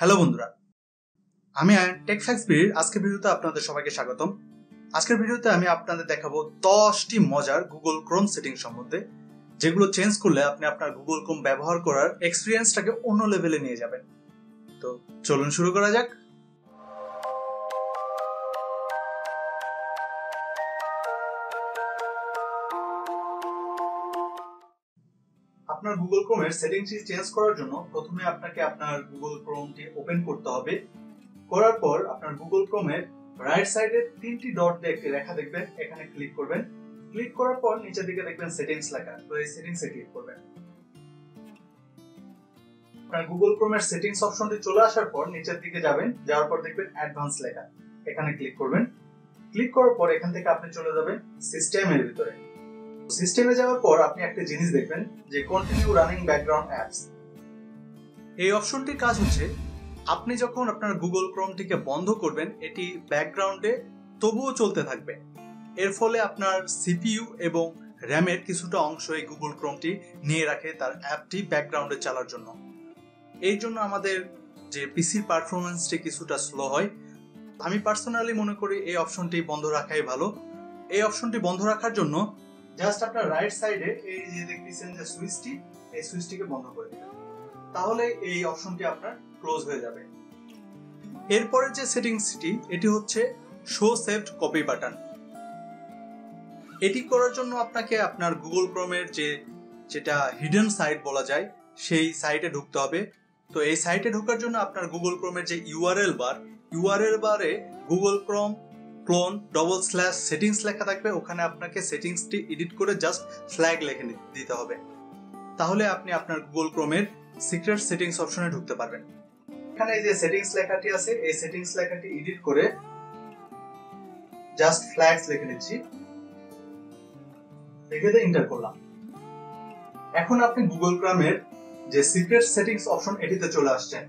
Hello বন্ধুরা, আমি take fax বিড়ির আজকের ভিডিওতে আপনাদের সবাইকে স্বাগতম। আজকের ভিডিওতে আমি আপনাদের দেখাবো দশটি মজার গুগল ক্রোম সেটিং সম্বন্ধে, যেগুলো চেঞ্জ করলে আপনি আপনার গুগল ক্রোম ব্যবহার করার এক্সপিরিয়েন্সটাকে অন্য লেভেলে নিয়ে যাবেন। তো চলুন শুরু করা যাক। আপনার গুগল ক্রোমের সেটিংসটি চেঞ্জ করার জন্য প্রথমে আপনাকে আপনার গুগল ক্রোমটি ওপেন করতে হবে। করার পর আপনার গুগল ক্রোমের রাইট সাইডে তিনটি ডট দিয়ে একটি রেখা দেখবেন, এখানে ক্লিক করবেন। ক্লিক করার পর নিচের দিকে দেখবেন সেটিংস লেখা, তো এই সেটিংসে ক্লিক করবেন। আপনার গুগল ক্রোমের সেটিংস অপশনটি চলে আসার পর নিচের দিকে যাবেন, যাওয়ার পর দেখবেন অ্যাডভান্স লেখা, এখানে ক্লিক করবেন। ক্লিক করার পর এখান থেকে আপনি চলে যাবেন সিস্টেমের ভিতরে। সিস্টেমে যাওয়ার পর আপনি একটা জিনিস দেখবেন যে কন্টিনিউ রানিং ব্যাকগ্রাউন্ড অ্যাপস এই অপশনটির কাজ হচ্ছে, আপনি যখন আপনার গুগল ক্রোমটিকে বন্ধ করবেন, এটি ব্যাকগ্রাউন্ডে তবুও চলতে থাকবে। এর ফলে আপনার সিপিইউ এবং র্যামের কিছুটা অংশ এই গুগল ক্রোমটি নিয়ে রাখে তার অ্যাপটি ব্যাকগ্রাউন্ডে চালার জন্য। এই জন্য আমাদের যে পিসির পারফরমেন্সটি কিছুটা স্লো হয়। আমি পার্সোনালি মনে করি এই অপশনটি বন্ধ রাখাই ভালো। এই অপশনটি বন্ধ রাখার জন্য জাস্ট আপনার রাইট সাইডে এই যে দেখতেছেন যে সুইচটি, এই সুইচটিকে বন্ধ করে দিবেন। তাহলে এই অপশনটি আপনার ক্লোজ হয়ে যাবে। এরপরের যে সেটিংসটি এটি হচ্ছে শো সেভড কপি বাটন এটি করার জন্য আপনাকে আপনার গুগল ক্রোমের যে, যেটা হিডেন সাইট বলা যায়, সেই সাইটে ঢুকতে হবে। তো এই সাইটে ঢোকার জন্য আপনার গুগল ক্রোমের যে ইউআরএল বার ইউআরএল বারে Google Chrome colon double slash settings লেখা থাকবে, ওখানে আপনাকে সেটিংসটি এডিট করে জাস্ট ফ্ল্যাগ লেখে দিতে হবে। তাহলে আপনি আপনার গুগল ক্রোমের সিক্রেট সেটিংস অপশনে ঢুকতে পারবেন। এখানে যে সেটিংস লেখাটি আছে, এই সেটিংস লেখাটি এডিট করে জাস্ট ফ্ল্যাগস লিখে নিচ্ছি। লিখে দিয়ে এন্টার করলাম। এখন আপনি গুগল ক্রোমের যে সিক্রেট সেটিংস অপশন এটিতে চলে আসছেন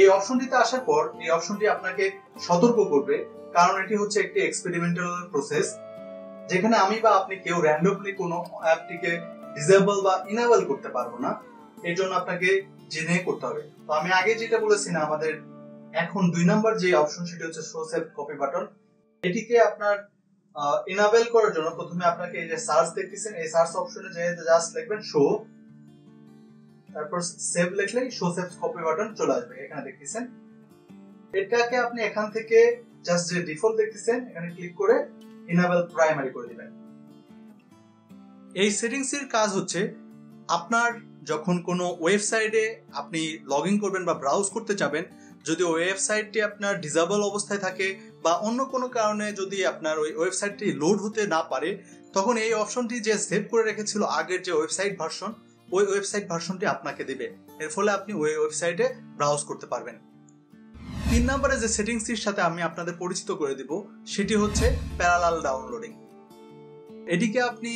এই অপশনটিতে আসার পর এই অপশনটি আপনাকে সতর্ক করবে। কারণ এটি হচ্ছে একটি এক্সপেরিমেন্টাল প্রসেস যেখানে আমি বা আপনি কেউ র্যান্ডমলি কোনো অ্যাপটিকে ডিসেবল বা ইনেবল করতে পারব না। এর জন্য আপনাকে জেনে করতে হবে। তো আমি আগে যেটা বলেছি না, আমাদের এখন দুই নাম্বার যে অপশন সেটি হচ্ছে শো সেভ কপি বাটন এটিকে আপনার ইনাবেল করার জন্য প্রথমে আপনাকে এই যে সার্চ দেখতেছেন, এই সার্চ অপশনে যে জাস্ট লিখবেন শো তারপর সেভ লিখলেই শো সেভ কপি বাটন চলে আসবে, এখানে দেখতেছেন। এটাকে আপনি এখান থেকে জাস্ট যে ডিফল্ট দেখতেছেন, এখানে ক্লিক করে ইনাবেল প্রাইমারি করে দিবেন। এই সেটিংস এর কাজ হচ্ছে, আপনার যখন কোনো ওয়েবসাইটে আপনি লগ ইন করবেন বা ব্রাউজ করতে যাবেন, যদি ওয়েবসাইটটি আপনার ডিজাবল অবস্থায় থাকে বা অন্য কোনো কারণে যদি আপনার ওই ওয়েবসাইটটি লোড হতে না পারে, তখন এই অপশনটি যে সেভ করে রেখেছিল আগের যে ওয়েবসাইট ভার্সন ওই ওয়েবসাইট ভার্সনটি আপনাকে দেবে। এর ফলে আপনি ওই ওয়েবসাইটে ব্রাউজ করতে পারবেন। তিন নম্বরে যে সেটিংসটির সাথে আমি আপনাদের পরিচিত করে দিব, সেটি হচ্ছে প্যারালাল ডাউনলোডিং এটিকে আপনি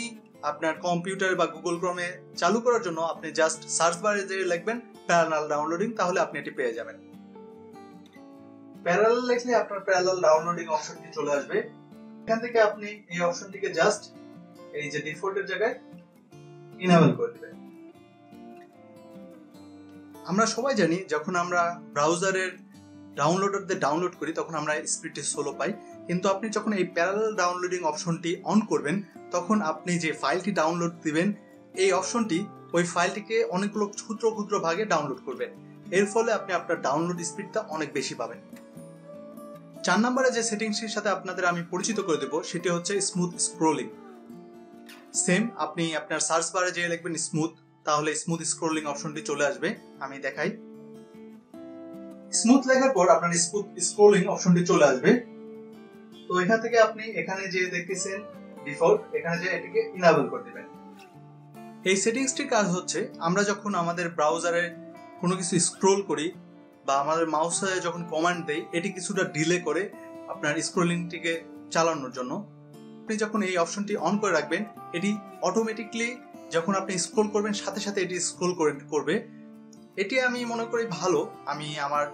আপনার কম্পিউটার বা গুগল ক্রমে চালু করার জন্য আপনি জাস্ট সার্চ বারে যে লিখবেন প্যারালাল ডাউনলোডিং তাহলে আপনি এটি পেয়ে যাবেন। প্যারালাল লিখলে আপনার প্যারালাল ডাউনলোডিং অপশনটি চলে আসবে। এখান থেকে আপনি এই অপশনটিকে জাস্ট এই যে ডিফল্টের জায়গায় ইনেবল করে দিবেন। আমরা সবাই জানি যখন আমরা ব্রাউজারের ডাউনলোডারদের ডাউনলোড করি, তখন আমরা স্পিডটি স্লো পাই। কিন্তু আপনি যখন এই প্যারালাল ডাউনলোডিং অপশনটি অন করবেন, তখন আপনি যে ফাইলটি ডাউনলোড দিবেন, এই অপশনটি ওই ফাইলটিকে অনেকগুলো ক্ষুদ্র ক্ষুদ্র ভাগে ডাউনলোড করবে। এর ফলে আপনি আপনার ডাউনলোড স্পিডটা অনেক বেশি পাবেন। চার নম্বরে যে সেটিংসটির সাথে আপনাদের আমি পরিচিত করে দেবো, সেটি হচ্ছে স্মুথ স্ক্রোলিং সেম আপনি আপনার সার্চ বারে যে লিখবেন স্মুথ তাহলে স্মুথ স্ক্রোলিং অপশনটি চলে আসবে। আমি দেখাই। স্মুথ লেখার পর আপনার স্মুথ স্ক্রোলিং অপশনটি চলে আসবে। তো এখান থেকে আপনি এখানে যে দেখতেছেন ডিফল্ট এখানে যে এটিকে ইনাবল করে দিবেন। এই সেটিংসটির কাজ হচ্ছে, আমরা যখন আমাদের ব্রাউজারে কোনো কিছু স্ক্রোল করি বা আমাদের মাউসে যখন কমান্ড দেই, এটি কিছুটা ডিলে করে আপনার স্ক্রোলিংটিকে চালানোর জন্য। আপনি যখন এই অপশনটি অন করে রাখবেন, এটি অটোমেটিকলি যখন আপনি স্ক্রোল করবেন, সাথে সাথে এটি স্ক্রোল করে করবে, এটি আমি মনে করি ভালো। আমি আমার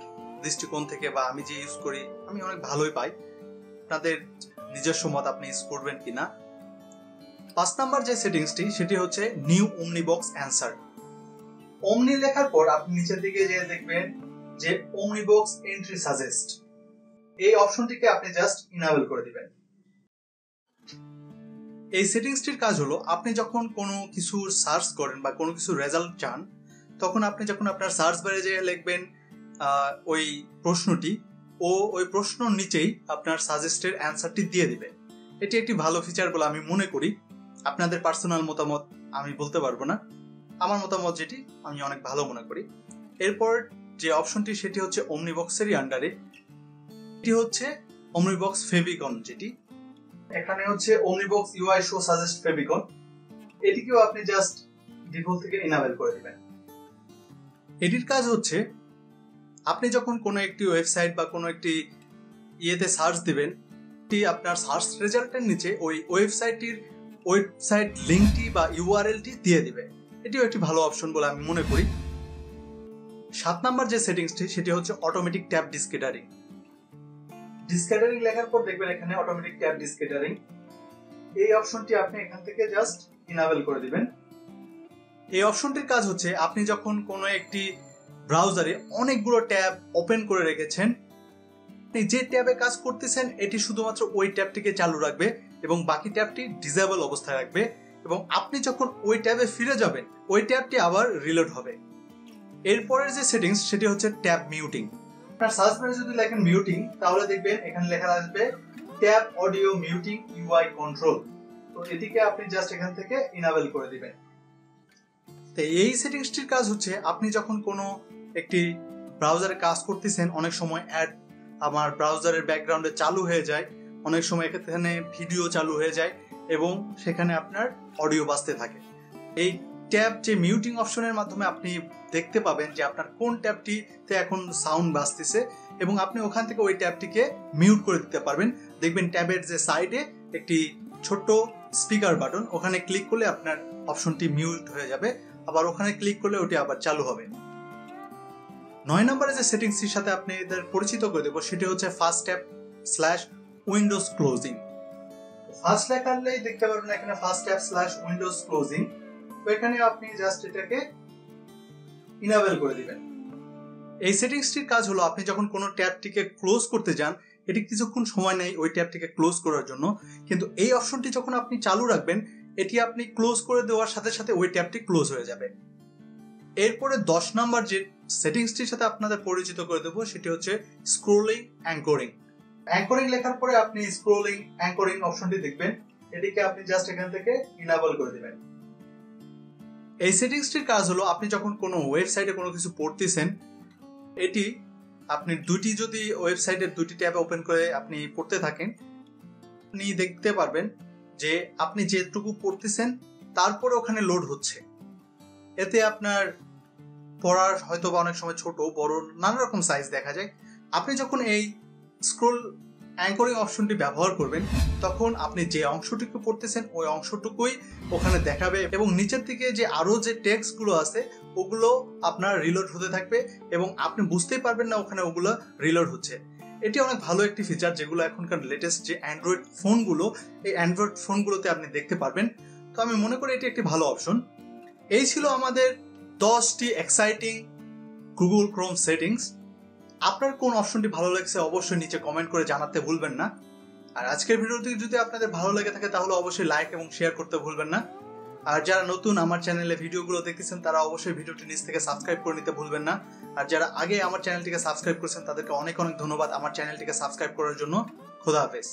দৃষ্টিকোণ থেকে বা আমি যে ইউজ করি, আমি অনেক ভালোই পাই। আপনাদের নিজস্ব মত আপনি ইউজ করবেন কিনা। পাঁচ নাম্বার যে সেটিংসটি সেটি হচ্ছে নিউ অমনি বক্স অ্যান্সার অমনি লেখার পর আপনি নিচের দিকে যে দেখবেন যে অমনি বক্স এন্ট্রি সাজেস্ট এই অপশনটিকে আপনি জাস্ট ইনাবেল করে দিবেন। এই সেটিংসটির কাজ হলো, আপনি যখন কোনো কিছু সার্চ করেন বা কোনো কিছু রেজাল্ট চান, তখন আপনি যখন আপনার সার্চ বারে যেয়ে লিখবেন ওই প্রশ্নটি, ও ওই প্রশ্নর নিচেই আপনার সাজেস্টের অ্যান্সারটি দিয়ে দিবে। এটি একটি ভালো ফিচার বলে আমি মনে করি। আপনাদের পার্সোনাল মতামত আমি বলতে পারব না। আমার মতামত যেটি, আমি অনেক ভালো মনে করি। এরপর যে অপশনটি সেটি হচ্ছে অমনিবক্সেরই আন্ডারে এটি হচ্ছে অমনিবক্স ফেভিকন যেটি। এখানে হচ্ছে omnibox UI show suggest favicon এটিকেও আপনি জাস্ট ডিফল্ট থেকে ইনাবেল করে দিবেন। এটির কাজ হচ্ছে, আপনি যখন কোনো একটি ওয়েবসাইট বা কোনো একটি ইয়েতে সার্চ দিবেন, টি আপনার সার্চ রেজাল্টের নিচে ওই ওয়েবসাইটটির ওয়েবসাইট লিঙ্কটি বা ইউআরএলটি দিয়ে দিবে। এটিও একটি ভালো অপশন বলে আমি মনে করি। সাত নাম্বার যে সেটিংসটি সেটি হচ্ছে অটোমেটিক ট্যাব ডিসকেটারিং ডিসকেটারিং লেখার পর দেখবেন এখানে অটোমেটিক ট্যাব ডিসকেটারিং এই অপশনটি আপনি এখান থেকে জাস্ট ইনাবেল করে দিবেন। এই অপশনটির কাজ হচ্ছে, আপনি যখন কোনো একটি ব্রাউজারে অনেকগুলো ট্যাব ওপেন করে রেখেছেন, আপনি যে ট্যাবে কাজ করতেছেন, এটি শুধুমাত্র ওই ট্যাবটিকে চালু রাখবে এবং বাকি ট্যাবটি ডিজেবল অবস্থায় রাখবে এবং আপনি যখন ওই ট্যাবে ফিরে যাবেন, ওই ট্যাবটি আবার রিলোড হবে। এরপরের যে সেটিংস সেটি হচ্ছে ট্যাব মিউটিং আপনার সার্চ বারে যদি লেখেন মিউটিং তাহলে দেখবেন এখানে লেখা আসবে tab audio muting UI control তো এটিকে আপনি জাস্ট এখান থেকে ইনাবেল করে দিবেন। তো এই সেটিংসটির কাজ হচ্ছে, আপনি যখন কোনো একটি ব্রাউজারে কাজ করতেছেন, অনেক সময় অ্যাড আমার ব্রাউজারের ব্যাকগ্রাউন্ডে চালু হয়ে যায়, অনেক সময় এখানে ভিডিও চালু হয়ে যায় এবং সেখানে আপনার অডিও বাজতে থাকে। এই ট্যাব যে মিউটিং অপশনের মাধ্যমে আপনি দেখতে পাবেন যে আপনার কোন ট্যাবটিতে এখন সাউন্ড বাজতেছে এবং আপনি ওখান থেকে ওই ট্যাবটিকে মিউট করে দিতে পারবেন। দেখবেন ট্যাবের যে সাইডে একটি ছোট্ট স্পিকার বাটন, ওখানে ক্লিক করলে আপনার অপশনটি মিউট হয়ে যাবে। আবার ওখানে ক্লিক করলে ওটি আবার চালু হবে। নয় নম্বরে যে সেটিংসটির সাথে আপনি এদের পরিচিত করে দেবো, সেটি হচ্ছে first tap slash windows closing first লেখালেই দেখতে পারবেন এখানে first tap slash windows closing এখানে আপনি জাস্ট এটাকে ইনাবেল করে দিবেন। এই সেটিংসটির কাজ হলো, আপনি যখন কোনো ট্যাবটিকে ক্লোজ করতে যান, এটি কিছুক্ষণ সময় নেই ওই ট্যাবটিকে ক্লোজ করার জন্য। কিন্তু এই অপশনটি যখন আপনি চালু রাখবেন, এটি আপনি ক্লোজ করে দেওয়ার সাথে সাথে ওই ট্যাবটি ক্লোজ হয়ে যাবে। এরপরে দশ নাম্বার যে সেটিংসটির সাথে আপনাদের পরিচিত করে দেবো, সেটি হচ্ছে স্ক্রোলিং অ্যাঙ্করিং অ্যাঙ্করিং লেখার পরে আপনি স্ক্রোলিং অ্যাঙ্করিং অপশনটি দেখবেন। এটিকে আপনি জাস্ট এখান থেকে ইনাবল করে দিবেন। এই সেটিংসটির কাজ হলো আপনি যখন কোনো ওয়েবসাইটে কোনো কিছু পড়তেছেন, এটি আপনি দুটি যদি ওয়েবসাইটের দুটি ট্যাব ওপেন করে আপনি পড়তে থাকেন, আপনি দেখতে পারবেন যে আপনি যেটুকু পড়তেছেন, তারপরে ওখানে লোড হচ্ছে। এতে আপনার পড়ার হয়তো বা অনেক সময় ছোট, বড় নানা রকম সাইজ দেখা যায়। আপনি যখন এই স্ক্রোল অ্যাঙ্করিং অপশনটি ব্যবহার করবেন, তখন আপনি যে অংশটুকু পড়তেছেন ওই অংশটুকুই ওখানে দেখাবে এবং নিচের দিকে যে আরও যে টেক্সটগুলো আছে, ওগুলো আপনার রিলোড হতে থাকবে এবং আপনি বুঝতেই পারবেন না ওখানে ওগুলো রিলোড হচ্ছে। এটি অনেক ভালো একটি ফিচার যেগুলো এখনকার লেটেস্ট যে অ্যান্ড্রয়েড ফোনগুলো এই অ্যান্ড্রয়েড ফোনগুলোতে আপনি দেখতে পারবেন। তো আমি মনে করি এটি একটি ভালো অপশন এই ছিল আমাদের দশটি এক্সাইটিং গুগল ক্রোম সেটিংস আপনার কোন অপশনটি ভালো লাগছে অবশ্যই নিচে কমেন্ট করে জানাতে ভুলবেন না। আর আজকের ভিডিওটি যদি আপনাদের ভালো লেগে থাকে তাহলে অবশ্যই লাইক এবং শেয়ার করতে ভুলবেন না। আর যারা নতুন আমার চ্যানেলে ভিডিওগুলো দেখতেছেন, তারা অবশ্যই ভিডিওটি নিচ থেকে সাবস্ক্রাইব করে নিতে ভুলবেন না। আর যারা আগে আমার চ্যানেলটিকে সাবস্ক্রাইব করেছেন, তাদেরকে অনেক অনেক ধন্যবাদ আমার চ্যানেলটিকে সাবস্ক্রাইব করার জন্য। খোদা হাফেজ।